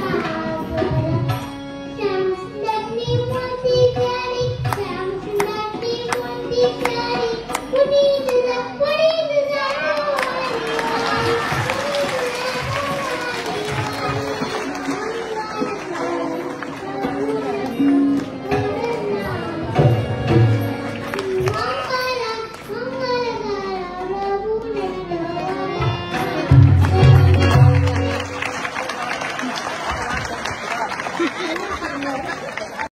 Thank you. それではご。